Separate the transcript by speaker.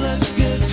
Speaker 1: looks good.